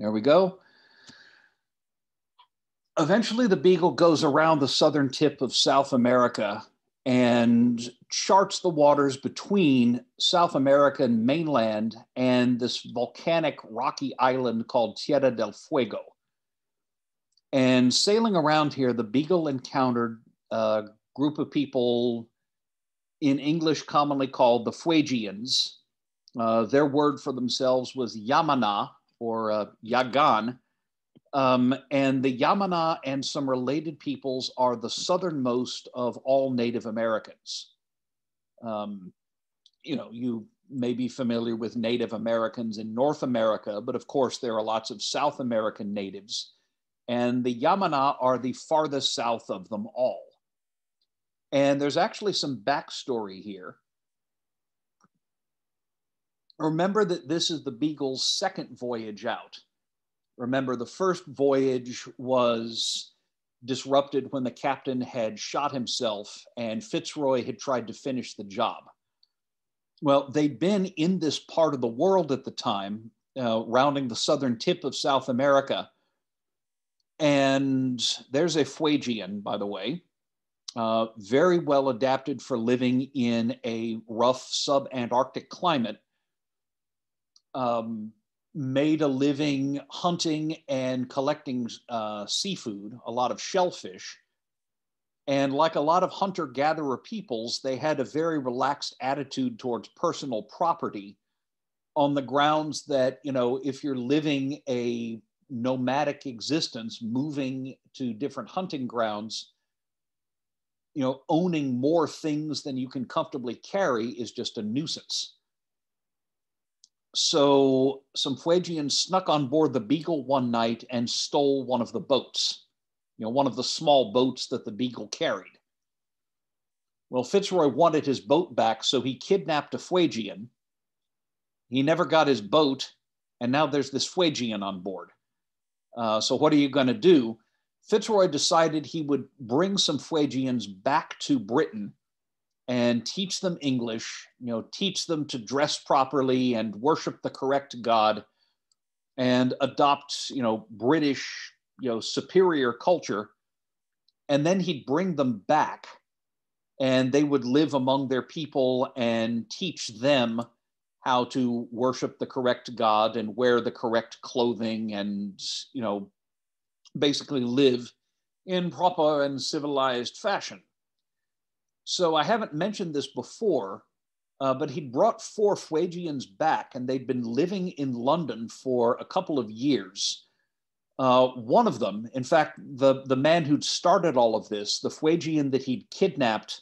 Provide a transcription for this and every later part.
There we go. Eventually, the beagle goes around the southern tip of South America and charts the waters between South America and mainland and this volcanic rocky island called Tierra del Fuego. And sailing around here, the Beagle encountered a group of people in English commonly called the Fuegians. Uh, their word for themselves was Yamana or uh, Yagan, um, and the Yamana and some related peoples are the southernmost of all Native Americans. Um, you know, you may be familiar with Native Americans in North America, but of course, there are lots of South American natives. And the Yamana are the farthest south of them all. And there's actually some backstory here. Remember that this is the Beagle's second voyage out. Remember, the first voyage was disrupted when the captain had shot himself and Fitzroy had tried to finish the job. Well, they'd been in this part of the world at the time, uh, rounding the southern tip of South America. And there's a Fuegian, by the way, uh, very well adapted for living in a rough sub-Antarctic climate. Um, made a living hunting and collecting uh, seafood, a lot of shellfish. And like a lot of hunter gatherer peoples, they had a very relaxed attitude towards personal property on the grounds that, you know, if you're living a nomadic existence, moving to different hunting grounds, you know, owning more things than you can comfortably carry is just a nuisance so some Fuegians snuck on board the Beagle one night and stole one of the boats, you know, one of the small boats that the Beagle carried. Well, Fitzroy wanted his boat back, so he kidnapped a Fuegian. He never got his boat, and now there's this Fuegian on board. Uh, so what are you going to do? Fitzroy decided he would bring some Fuegians back to Britain and teach them English, you know, teach them to dress properly and worship the correct God and adopt, you know, British, you know, superior culture. And then he'd bring them back and they would live among their people and teach them how to worship the correct God and wear the correct clothing and, you know, basically live in proper and civilized fashion. So I haven't mentioned this before, uh, but he brought four Fuegians back, and they'd been living in London for a couple of years. Uh, one of them, in fact, the, the man who'd started all of this, the Fuegian that he'd kidnapped,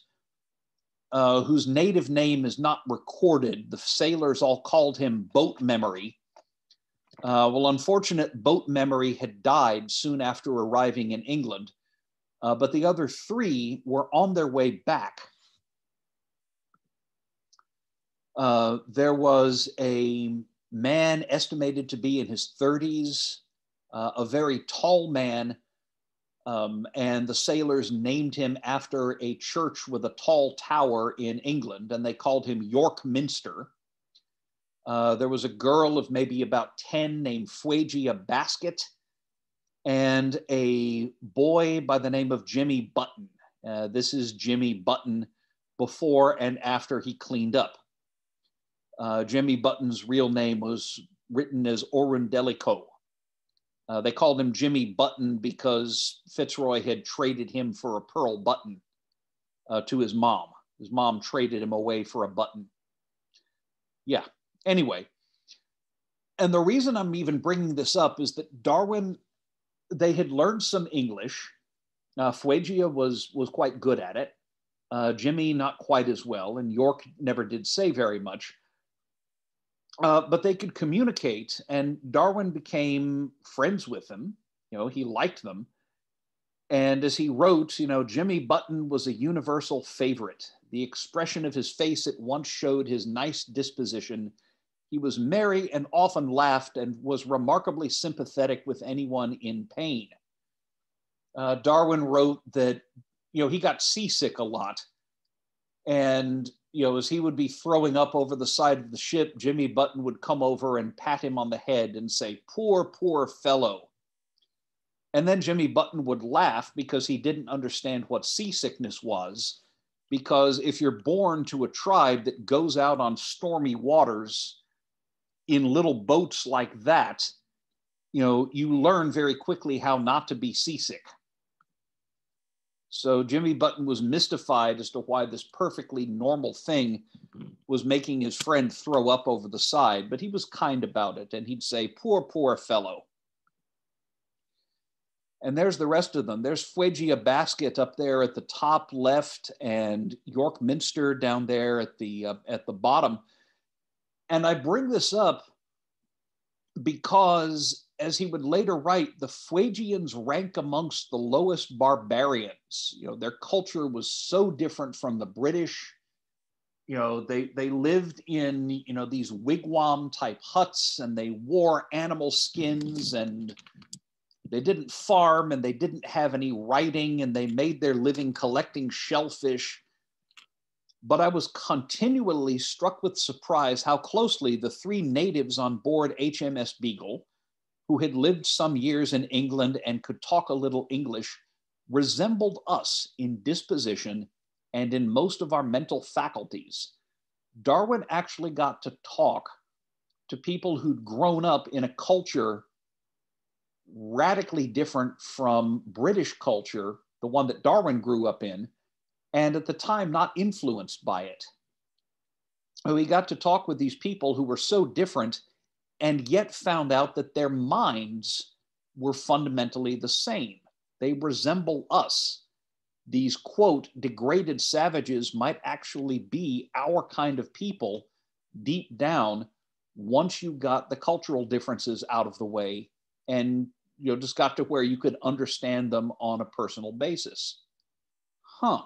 uh, whose native name is not recorded, the sailors all called him Boat Memory. Uh, well, unfortunate Boat Memory had died soon after arriving in England. Uh, but the other three were on their way back. Uh, there was a man estimated to be in his 30s, uh, a very tall man, um, and the sailors named him after a church with a tall tower in England, and they called him York Minster. Uh, there was a girl of maybe about 10 named Fuegia Basket and a boy by the name of Jimmy Button. Uh, this is Jimmy Button before and after he cleaned up. Uh, Jimmy Button's real name was written as Orundeliko. Uh, they called him Jimmy Button because Fitzroy had traded him for a pearl button uh, to his mom. His mom traded him away for a button. Yeah, anyway. And the reason I'm even bringing this up is that Darwin they had learned some English. Uh, Fuegia was was quite good at it. Uh, Jimmy not quite as well, and York never did say very much. Uh, but they could communicate, and Darwin became friends with them. You know, he liked them. And as he wrote, you know, Jimmy Button was a universal favorite. The expression of his face at once showed his nice disposition he was merry and often laughed and was remarkably sympathetic with anyone in pain. Uh, Darwin wrote that, you know, he got seasick a lot. And you know, as he would be throwing up over the side of the ship, Jimmy Button would come over and pat him on the head and say, Poor, poor fellow. And then Jimmy Button would laugh because he didn't understand what seasickness was. Because if you're born to a tribe that goes out on stormy waters in little boats like that, you know, you learn very quickly how not to be seasick. So Jimmy Button was mystified as to why this perfectly normal thing was making his friend throw up over the side, but he was kind about it and he'd say, Poor, poor fellow. And there's the rest of them. There's Fuegia Basket up there at the top left, and York Minster down there at the uh, at the bottom. And I bring this up because as he would later write, the Fuegians rank amongst the lowest barbarians. You know, their culture was so different from the British. You know, they they lived in you know these wigwam type huts, and they wore animal skins, and they didn't farm, and they didn't have any writing, and they made their living collecting shellfish. But I was continually struck with surprise how closely the three natives on board HMS Beagle who had lived some years in England and could talk a little English, resembled us in disposition and in most of our mental faculties. Darwin actually got to talk to people who'd grown up in a culture radically different from British culture, the one that Darwin grew up in, and at the time not influenced by it. We got to talk with these people who were so different and yet found out that their minds were fundamentally the same. They resemble us. These, quote, degraded savages might actually be our kind of people deep down once you got the cultural differences out of the way and you know just got to where you could understand them on a personal basis huh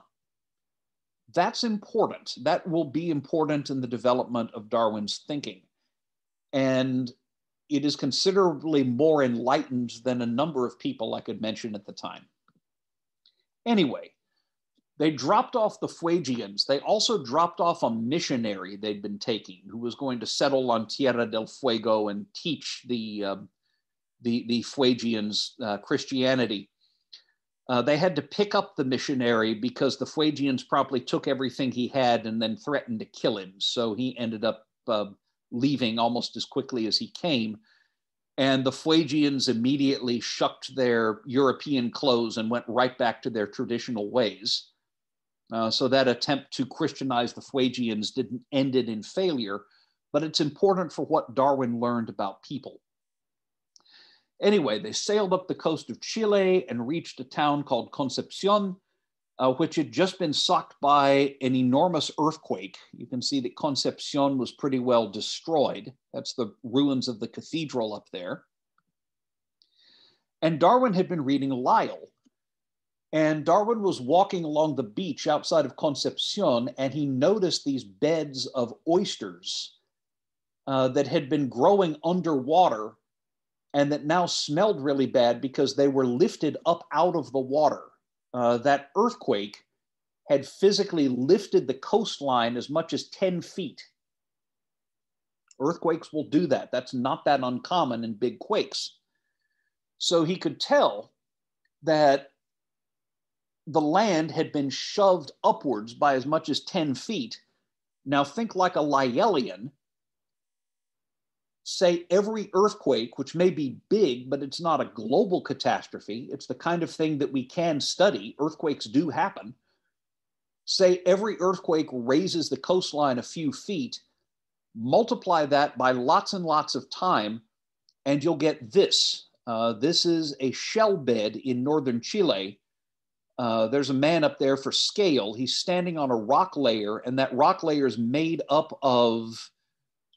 that's important that will be important in the development of darwin's thinking and it is considerably more enlightened than a number of people I could mention at the time. Anyway, they dropped off the Fuegians. They also dropped off a missionary they'd been taking who was going to settle on Tierra del Fuego and teach the, uh, the, the Fuegians uh, Christianity. Uh, they had to pick up the missionary because the Fuegians probably took everything he had and then threatened to kill him. So he ended up uh, leaving almost as quickly as he came. And the Fuegians immediately shucked their European clothes and went right back to their traditional ways. Uh, so that attempt to Christianize the Fuegians didn't end in failure, but it's important for what Darwin learned about people. Anyway, they sailed up the coast of Chile and reached a town called Concepcion, uh, which had just been sucked by an enormous earthquake. You can see that Concepcion was pretty well destroyed. That's the ruins of the cathedral up there. And Darwin had been reading Lyell. And Darwin was walking along the beach outside of Concepcion, and he noticed these beds of oysters uh, that had been growing underwater and that now smelled really bad because they were lifted up out of the water uh, that earthquake had physically lifted the coastline as much as 10 feet. Earthquakes will do that. That's not that uncommon in big quakes. So he could tell that the land had been shoved upwards by as much as 10 feet. Now think like a Lyellian say every earthquake, which may be big, but it's not a global catastrophe, it's the kind of thing that we can study. Earthquakes do happen. Say every earthquake raises the coastline a few feet, multiply that by lots and lots of time, and you'll get this. Uh, this is a shell bed in northern Chile. Uh, there's a man up there for scale. He's standing on a rock layer, and that rock layer is made up of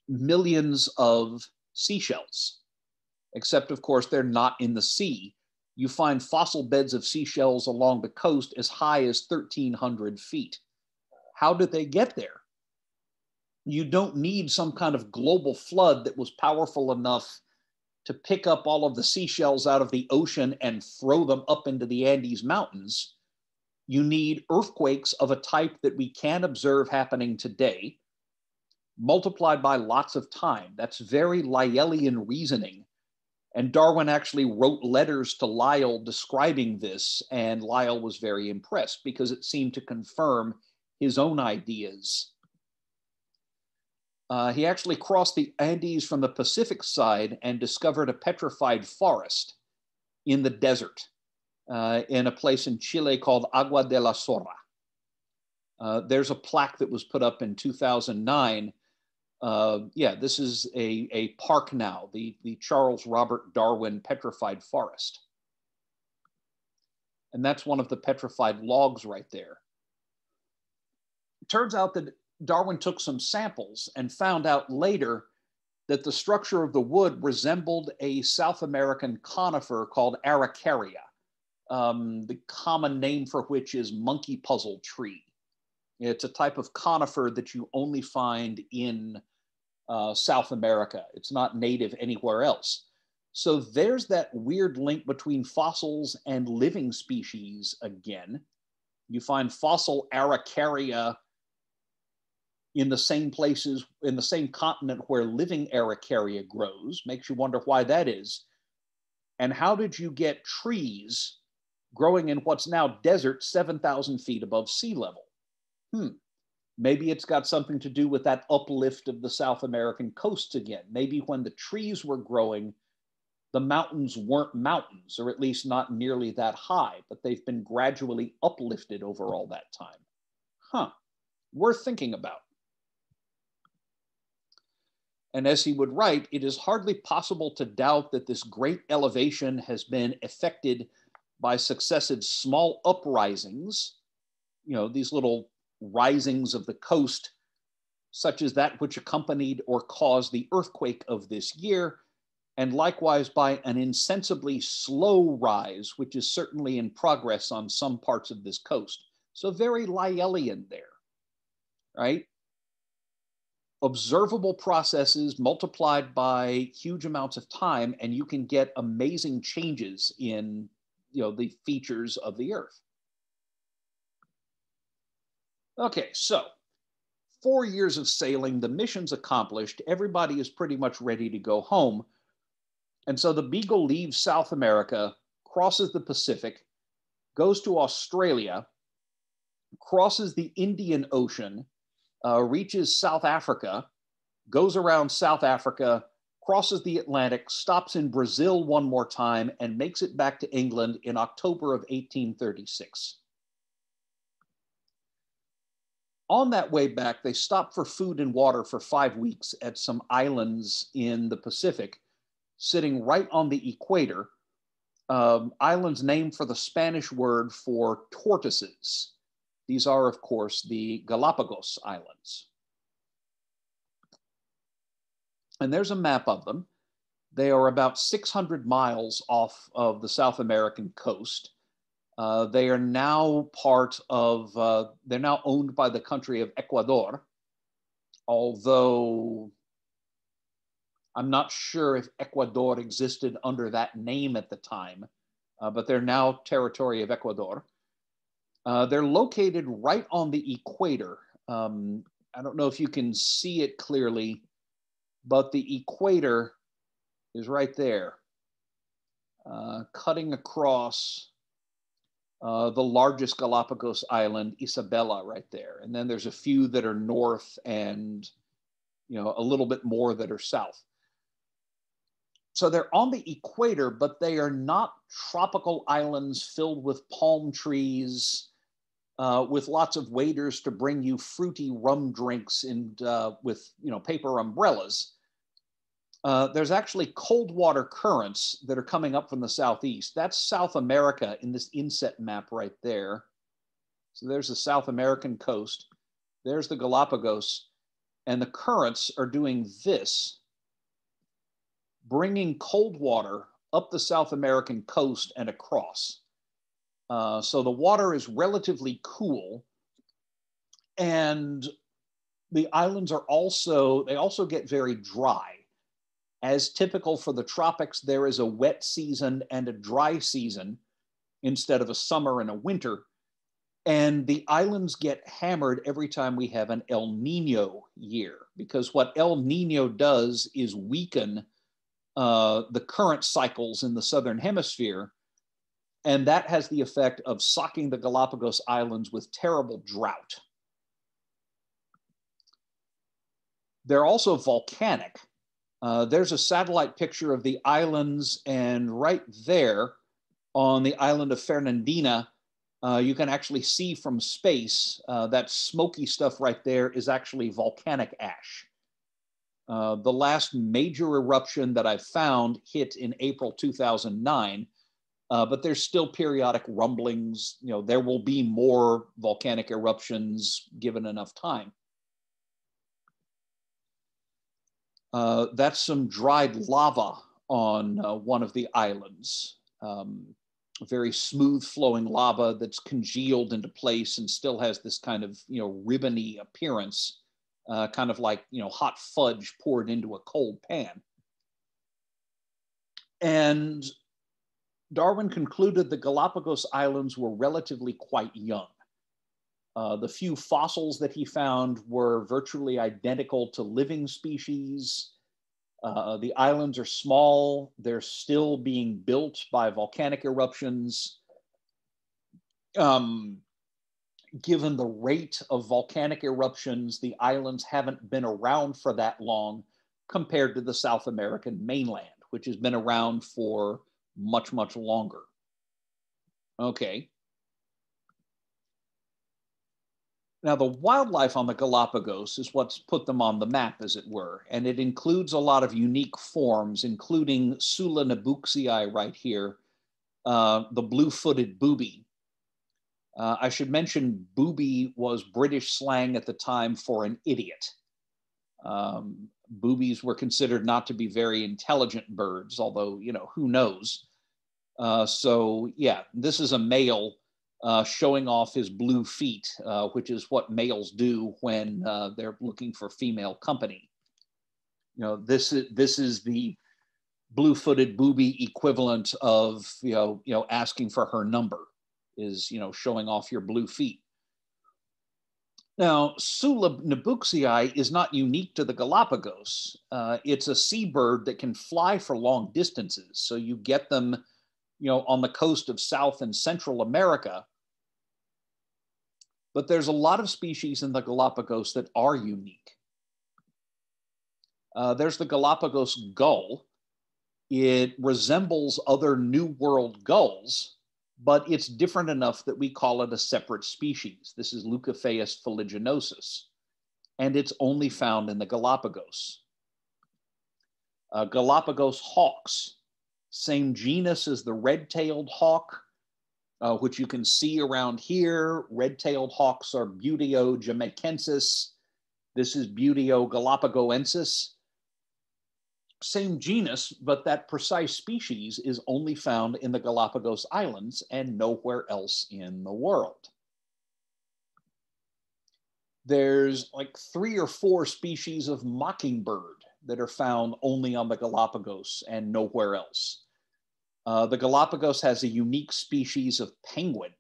millions of seashells, except, of course, they're not in the sea. You find fossil beds of seashells along the coast as high as 1,300 feet. How did they get there? You don't need some kind of global flood that was powerful enough to pick up all of the seashells out of the ocean and throw them up into the Andes Mountains. you need earthquakes of a type that we can observe happening today, multiplied by lots of time. That's very Lyellian reasoning. And Darwin actually wrote letters to Lyell describing this, and Lyell was very impressed because it seemed to confirm his own ideas. Uh, he actually crossed the Andes from the Pacific side and discovered a petrified forest in the desert uh, in a place in Chile called Agua de la Zorra. Uh, there's a plaque that was put up in 2009. Uh, yeah, this is a, a park now, the, the Charles Robert Darwin Petrified Forest. And that's one of the petrified logs right there. It turns out that Darwin took some samples and found out later that the structure of the wood resembled a South American conifer called Araucaria um, the common name for which is monkey puzzle tree. It's a type of conifer that you only find in uh, South America. It's not native anywhere else. So there's that weird link between fossils and living species again. You find fossil Araucaria in the same places, in the same continent where living Araucaria grows. Makes you wonder why that is. And how did you get trees growing in what's now desert 7,000 feet above sea level. Hmm. Maybe it's got something to do with that uplift of the South American coasts again. Maybe when the trees were growing, the mountains weren't mountains, or at least not nearly that high, but they've been gradually uplifted over all that time. Huh, worth thinking about. And as he would write, it is hardly possible to doubt that this great elevation has been effected by successive small uprisings, you know, these little risings of the coast, such as that which accompanied or caused the earthquake of this year, and likewise by an insensibly slow rise, which is certainly in progress on some parts of this coast. So very Lyellian there, right? Observable processes multiplied by huge amounts of time, and you can get amazing changes in you know, the features of the Earth. Okay, so four years of sailing, the mission's accomplished. Everybody is pretty much ready to go home. And so the Beagle leaves South America, crosses the Pacific, goes to Australia, crosses the Indian Ocean, uh, reaches South Africa, goes around South Africa, crosses the Atlantic, stops in Brazil one more time, and makes it back to England in October of 1836. On that way back, they stopped for food and water for five weeks at some islands in the Pacific, sitting right on the equator. Um, islands named for the Spanish word for tortoises. These are, of course, the Galapagos Islands. And there's a map of them. They are about 600 miles off of the South American coast. Uh, they are now part of, uh, they're now owned by the country of Ecuador, although I'm not sure if Ecuador existed under that name at the time, uh, but they're now territory of Ecuador. Uh, they're located right on the equator. Um, I don't know if you can see it clearly but the equator is right there, uh, cutting across uh, the largest Galapagos island, Isabella, right there. And then there's a few that are north and you know a little bit more that are south. So they're on the equator, but they are not tropical islands filled with palm trees, uh, with lots of waiters to bring you fruity rum drinks and uh, with you know paper umbrellas. Uh, there's actually cold water currents that are coming up from the southeast. That's South America in this inset map right there. So there's the South American coast. There's the Galapagos. And the currents are doing this, bringing cold water up the South American coast and across. Uh, so the water is relatively cool. And the islands are also, they also get very dry. As typical for the tropics, there is a wet season and a dry season instead of a summer and a winter. And the islands get hammered every time we have an El Nino year, because what El Nino does is weaken uh, the current cycles in the southern hemisphere. And that has the effect of socking the Galapagos Islands with terrible drought. They're also volcanic. Uh, there's a satellite picture of the islands, and right there on the island of Fernandina, uh, you can actually see from space uh, that smoky stuff right there is actually volcanic ash. Uh, the last major eruption that I found hit in April 2009, uh, but there's still periodic rumblings. You know, there will be more volcanic eruptions given enough time. Uh, that's some dried lava on uh, one of the islands. Um, very smooth flowing lava that's congealed into place and still has this kind of, you know, ribbony appearance, uh, kind of like, you know, hot fudge poured into a cold pan. And Darwin concluded the Galapagos Islands were relatively quite young. Uh, the few fossils that he found were virtually identical to living species. Uh, the islands are small. They're still being built by volcanic eruptions. Um, given the rate of volcanic eruptions, the islands haven't been around for that long compared to the South American mainland, which has been around for much, much longer. Okay. Now, the wildlife on the Galapagos is what's put them on the map, as it were, and it includes a lot of unique forms, including Sula nebouxii right here, uh, the blue-footed booby. Uh, I should mention booby was British slang at the time for an idiot. Um, boobies were considered not to be very intelligent birds, although, you know, who knows? Uh, so yeah, this is a male uh, showing off his blue feet, uh, which is what males do when uh, they're looking for female company. You know, this is this is the blue-footed booby equivalent of you know you know asking for her number is you know showing off your blue feet. Now, Sula nebouxii is not unique to the Galapagos. Uh, it's a seabird that can fly for long distances. So you get them, you know, on the coast of South and Central America, but there's a lot of species in the Galapagos that are unique. Uh, there's the Galapagos gull. It resembles other New World gulls, but it's different enough that we call it a separate species. This is Leucophaeus fuliginosus, and it's only found in the Galapagos. Uh, Galapagos hawks, same genus as the red-tailed hawk, uh, which you can see around here. Red-tailed hawks are Buteo jamaicensis. This is Buteo galapagoensis. Same genus, but that precise species is only found in the Galapagos Islands and nowhere else in the world. There's like three or four species of mockingbird that are found only on the Galapagos and nowhere else. Uh, the Galapagos has a unique species of penguin.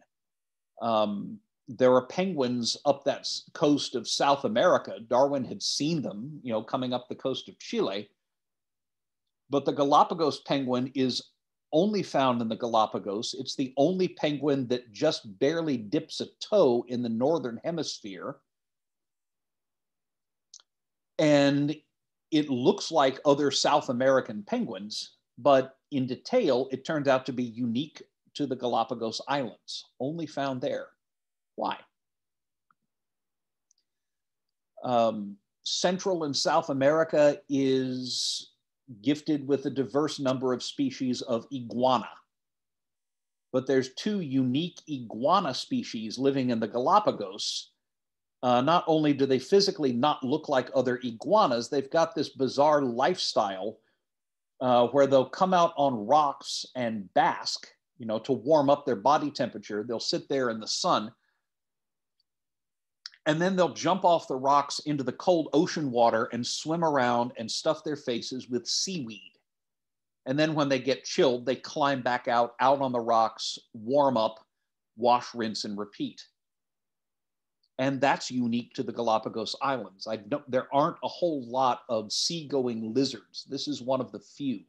Um, there are penguins up that coast of South America. Darwin had seen them, you know, coming up the coast of Chile. But the Galapagos penguin is only found in the Galapagos. It's the only penguin that just barely dips a toe in the northern hemisphere. And it looks like other South American penguins, but in detail, it turned out to be unique to the Galapagos Islands, only found there. Why? Um, Central and South America is gifted with a diverse number of species of iguana. But there's two unique iguana species living in the Galapagos. Uh, not only do they physically not look like other iguanas, they've got this bizarre lifestyle uh, where they'll come out on rocks and bask, you know, to warm up their body temperature. They'll sit there in the sun. And then they'll jump off the rocks into the cold ocean water and swim around and stuff their faces with seaweed. And then when they get chilled, they climb back out, out on the rocks, warm up, wash, rinse, and repeat. And that's unique to the Galapagos Islands. I don't, there aren't a whole lot of seagoing lizards. This is one of the few.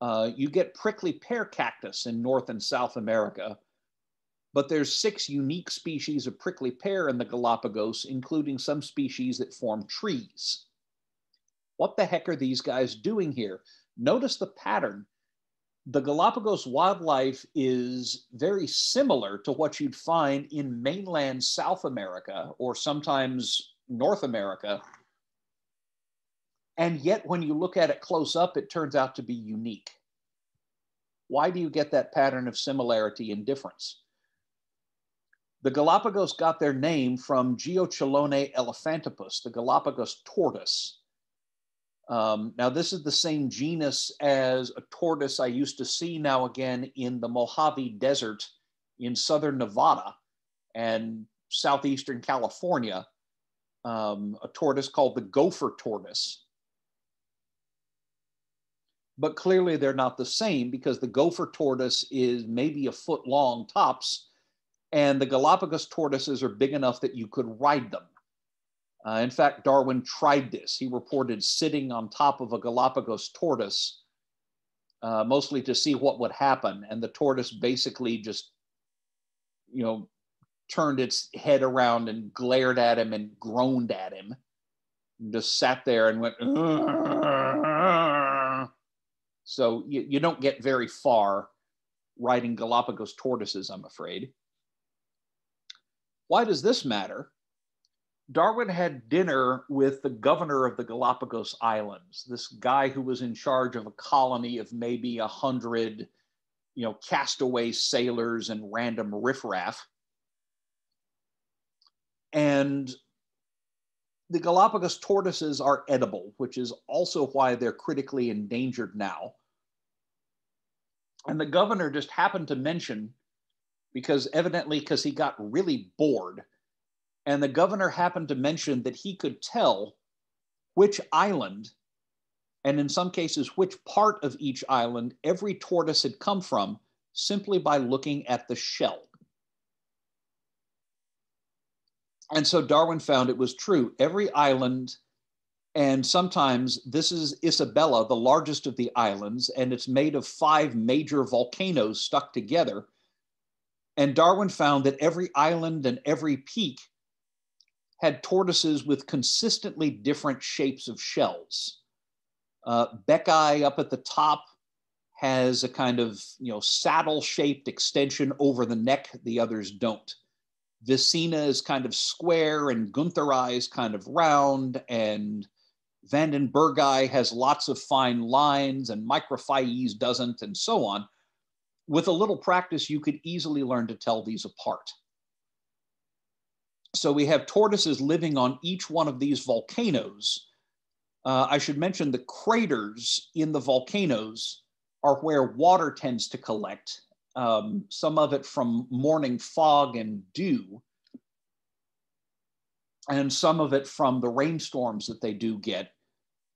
Uh, you get prickly pear cactus in North and South America, but there's six unique species of prickly pear in the Galapagos, including some species that form trees. What the heck are these guys doing here? Notice the pattern. The Galapagos wildlife is very similar to what you'd find in mainland South America or sometimes North America. And yet, when you look at it close up, it turns out to be unique. Why do you get that pattern of similarity and difference? The Galapagos got their name from Geochelone elephantopus, the Galapagos tortoise. Um, now, this is the same genus as a tortoise I used to see now again in the Mojave Desert in southern Nevada and southeastern California, um, a tortoise called the gopher tortoise. But clearly, they're not the same because the gopher tortoise is maybe a foot long tops, and the Galapagos tortoises are big enough that you could ride them. Uh, in fact, Darwin tried this. He reported sitting on top of a Galapagos tortoise, uh, mostly to see what would happen. And the tortoise basically just, you know, turned its head around and glared at him and groaned at him. And just sat there and went, so you, you don't get very far riding Galapagos tortoises, I'm afraid. Why does this matter? Darwin had dinner with the governor of the Galapagos Islands, this guy who was in charge of a colony of maybe a hundred, you know, castaway sailors and random riffraff. And the Galapagos tortoises are edible, which is also why they're critically endangered now. And the governor just happened to mention, because evidently, because he got really bored and the governor happened to mention that he could tell which island, and in some cases, which part of each island every tortoise had come from simply by looking at the shell. And so Darwin found it was true. Every island, and sometimes this is Isabella, the largest of the islands, and it's made of five major volcanoes stuck together. And Darwin found that every island and every peak had tortoises with consistently different shapes of shells. Uh, Becki up at the top has a kind of you know saddle shaped extension over the neck, the others don't. Vicina is kind of square and Guntheri is kind of round and Vandenburghi has lots of fine lines and Microphyes doesn't and so on. With a little practice, you could easily learn to tell these apart. So we have tortoises living on each one of these volcanoes. Uh, I should mention the craters in the volcanoes are where water tends to collect, um, some of it from morning fog and dew, and some of it from the rainstorms that they do get.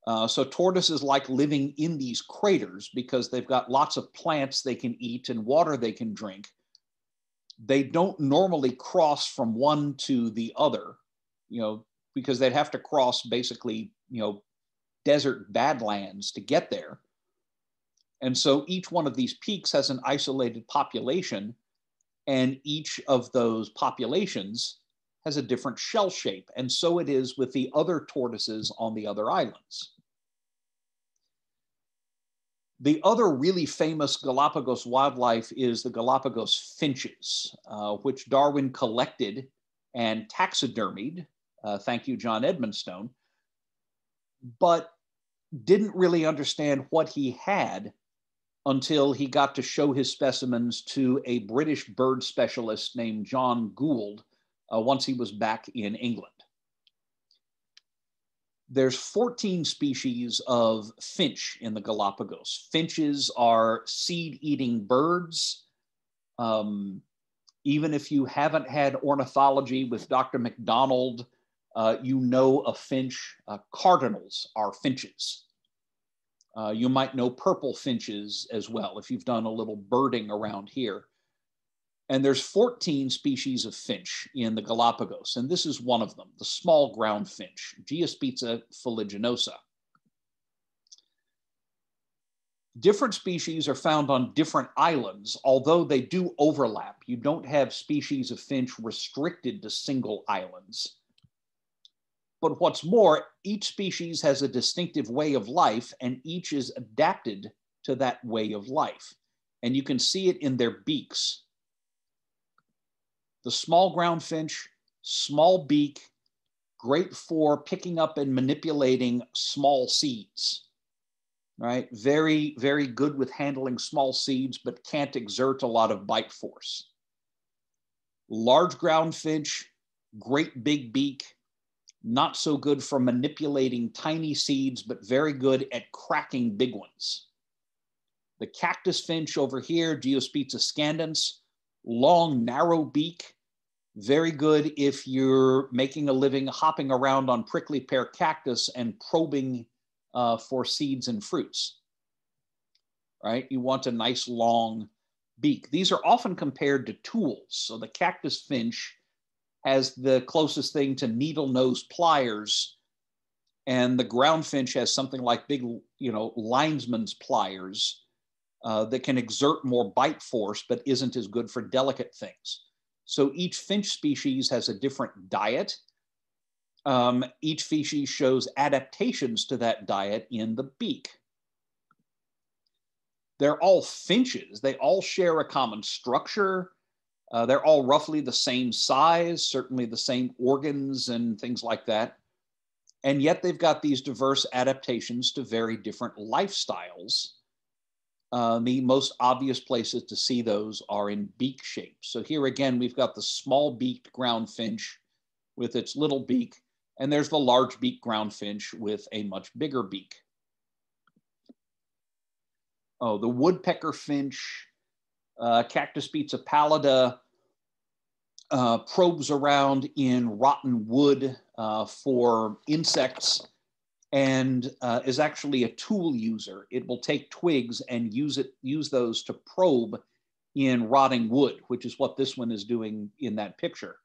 Uh, so tortoises like living in these craters because they've got lots of plants they can eat and water they can drink they don't normally cross from one to the other, you know, because they'd have to cross basically, you know, desert badlands to get there. And so each one of these peaks has an isolated population, and each of those populations has a different shell shape. And so it is with the other tortoises on the other islands. The other really famous Galapagos wildlife is the Galapagos finches, uh, which Darwin collected and taxidermied. Uh, thank you, John Edmonstone. But didn't really understand what he had until he got to show his specimens to a British bird specialist named John Gould uh, once he was back in England there's 14 species of finch in the Galapagos. Finches are seed eating birds. Um, even if you haven't had ornithology with Dr. McDonald, uh, you know a finch. Uh, cardinals are finches. Uh, you might know purple finches as well if you've done a little birding around here. And there's 14 species of finch in the Galapagos, and this is one of them, the small ground finch, Geospiza fuliginosa. Different species are found on different islands, although they do overlap. You don't have species of finch restricted to single islands. But what's more, each species has a distinctive way of life, and each is adapted to that way of life. And you can see it in their beaks. The small ground finch, small beak, great for picking up and manipulating small seeds, right? Very, very good with handling small seeds, but can't exert a lot of bite force. Large ground finch, great big beak, not so good for manipulating tiny seeds, but very good at cracking big ones. The cactus finch over here, Geospiza scandens, long, narrow beak, very good if you're making a living hopping around on prickly pear cactus and probing uh, for seeds and fruits, right? You want a nice long beak. These are often compared to tools. So the cactus finch has the closest thing to needle nose pliers and the ground finch has something like big, you know, linesman's pliers uh, that can exert more bite force, but isn't as good for delicate things. So each finch species has a different diet. Um, each species shows adaptations to that diet in the beak. They're all finches. They all share a common structure. Uh, they're all roughly the same size, certainly the same organs and things like that. And yet they've got these diverse adaptations to very different lifestyles uh, the most obvious places to see those are in beak shape. So here again, we've got the small beaked ground finch with its little beak, and there's the large beaked ground finch with a much bigger beak. Oh, the woodpecker finch, uh, Cactospiza pallida, uh, probes around in rotten wood uh, for insects and uh, is actually a tool user. It will take twigs and use it use those to probe in rotting wood, which is what this one is doing in that picture.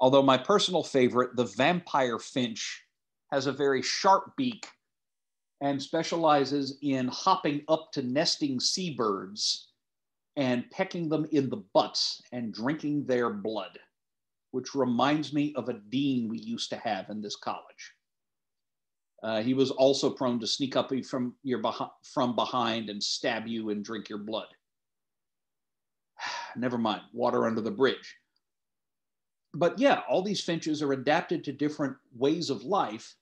Although my personal favorite, the vampire finch, has a very sharp beak and specializes in hopping up to nesting seabirds and pecking them in the butts and drinking their blood, which reminds me of a dean we used to have in this college. Uh, he was also prone to sneak up from your beh- from behind and stab you and drink your blood. Never mind, water under the bridge. But yeah, all these finches are adapted to different ways of life.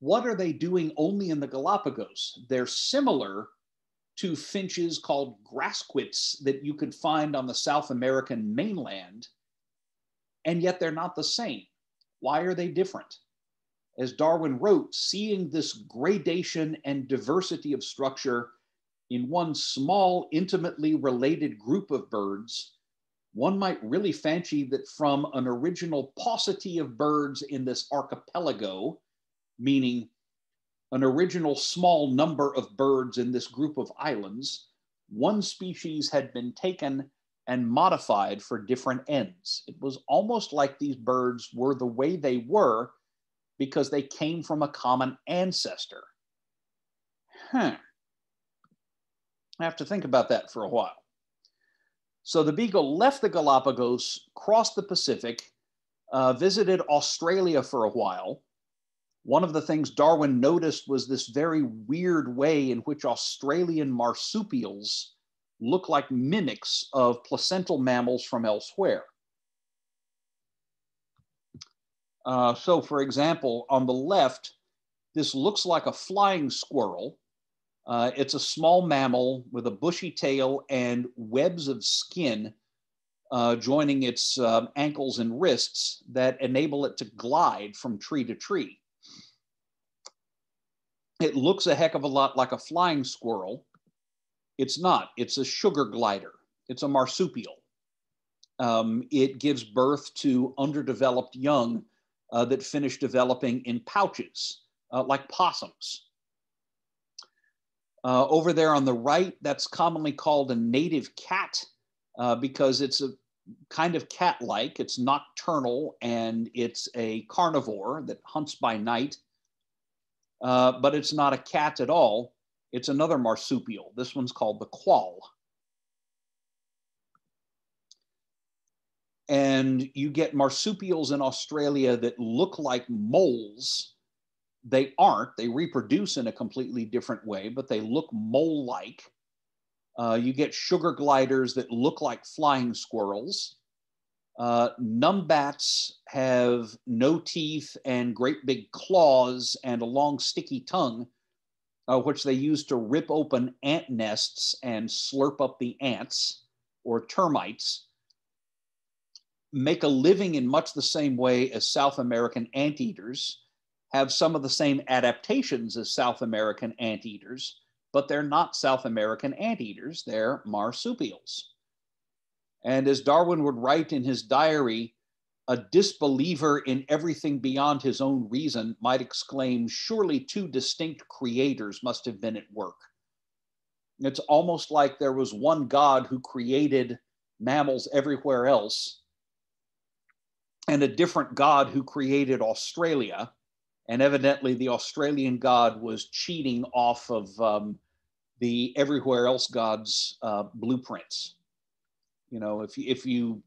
What are they doing only in the Galapagos? They're similar to finches called grassquits that you could find on the South American mainland, and yet they're not the same. Why are they different? As Darwin wrote, seeing this gradation and diversity of structure in one small, intimately related group of birds, one might really fancy that from an original paucity of birds in this archipelago, meaning an original small number of birds in this group of islands, one species had been taken and modified for different ends. It was almost like these birds were the way they were because they came from a common ancestor. Huh. I have to think about that for a while. So the beagle left the Galapagos, crossed the Pacific, uh, visited Australia for a while. One of the things Darwin noticed was this very weird way in which Australian marsupials look like mimics of placental mammals from elsewhere. Uh, so for example, on the left, this looks like a flying squirrel. Uh, it's a small mammal with a bushy tail and webs of skin uh, joining its um, ankles and wrists that enable it to glide from tree to tree. It looks a heck of a lot like a flying squirrel. It's not, it's a sugar glider. It's a marsupial. Um, it gives birth to underdeveloped young uh, that finish developing in pouches, uh, like possums. Uh, over there on the right, that's commonly called a native cat. uh, because it's a kind of cat like, it's nocturnal, and it's a carnivore that hunts by night. Uh, but it's not a cat at all. It's another marsupial. This one's called the quoll. And you get marsupials in Australia that look like moles. They aren't, they reproduce in a completely different way, but they look mole like. Uh, you get sugar gliders that look like flying squirrels. Uh, numbats have no teeth and great big claws and a long sticky tongue, uh, which they use to rip open ant nests and slurp up the ants or termites. Make a living in much the same way as South American anteaters, have some of the same adaptations as South American anteaters, but they're not South American anteaters, they're marsupials. And as Darwin would write in his diary, a disbeliever in everything beyond his own reason might exclaim, Surely two distinct creators must have been at work. It's almost like there was one God who created mammals everywhere else, and a different God who created Australia. And evidently, the Australian God was cheating off of um, the everywhere else God's uh, blueprints. You know, if you, if you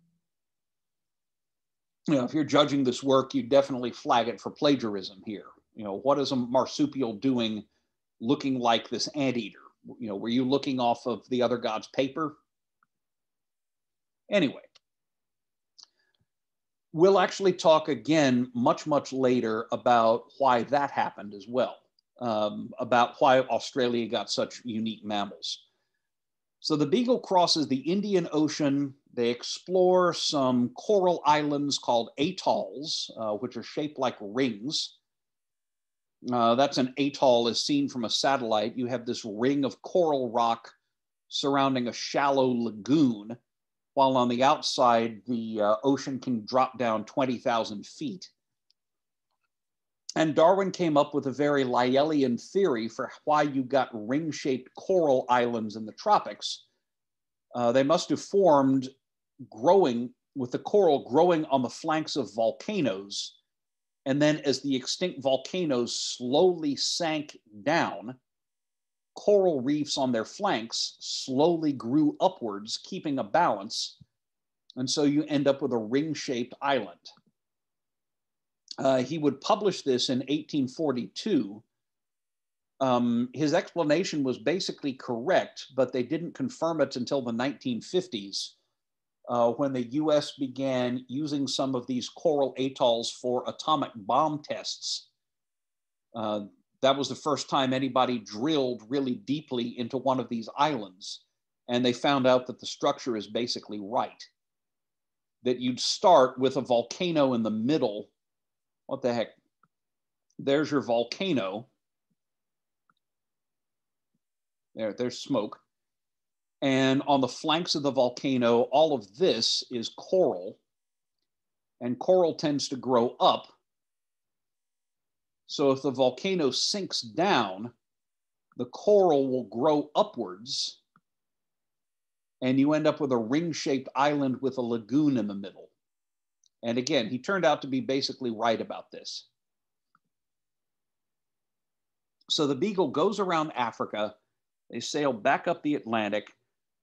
you know if you're judging this work, you definitely flag it for plagiarism here. You know, what is a marsupial doing, looking like this anteater? You know, were you looking off of the other god's paper? Anyway, we'll actually talk again much much later about why that happened as well, um, about why Australia got such unique mammals. So the Beagle crosses the Indian Ocean. They explore some coral islands called atolls, uh, which are shaped like rings. Uh, that's an atoll as seen from a satellite. You have this ring of coral rock surrounding a shallow lagoon, while on the outside, the uh, ocean can drop down 20,000 feet. And Darwin came up with a very Lyellian theory for why you got ring shaped coral islands in the tropics. Uh, they must have formed growing with the coral growing on the flanks of volcanoes. And then, as the extinct volcanoes slowly sank down, coral reefs on their flanks slowly grew upwards, keeping a balance. And so you end up with a ring shaped island. Uh, he would publish this in 1842. Um, his explanation was basically correct, but they didn't confirm it until the 1950s uh, when the US began using some of these coral atolls for atomic bomb tests. Uh, that was the first time anybody drilled really deeply into one of these islands. And they found out that the structure is basically right. That you'd start with a volcano in the middle what the heck? There's your volcano. There, there's smoke. And on the flanks of the volcano, all of this is coral. And coral tends to grow up. So if the volcano sinks down, the coral will grow upwards. And you end up with a ring shaped island with a lagoon in the middle. And again, he turned out to be basically right about this. So the Beagle goes around Africa. They sail back up the Atlantic,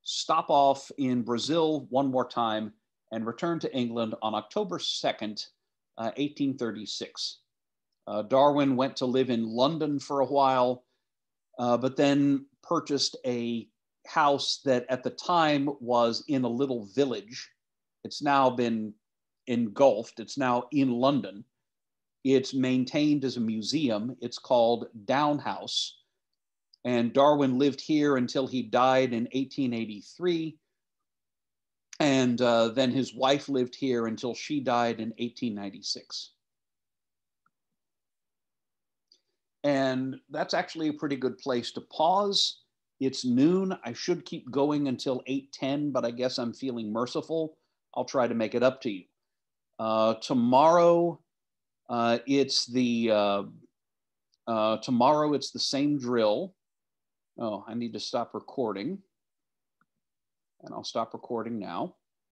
stop off in Brazil one more time, and return to England on October 2nd, uh, 1836. Uh, Darwin went to live in London for a while, uh, but then purchased a house that at the time was in a little village. It's now been engulfed. It's now in London. It's maintained as a museum. It's called Down House. And Darwin lived here until he died in 1883. And uh, then his wife lived here until she died in 1896. And that's actually a pretty good place to pause. It's noon. I should keep going until 8:10, but I guess I'm feeling merciful. I'll try to make it up to you. Uh, tomorrow, uh, it's the uh, uh, tomorrow it's the same drill. Oh, I need to stop recording. And I'll stop recording now.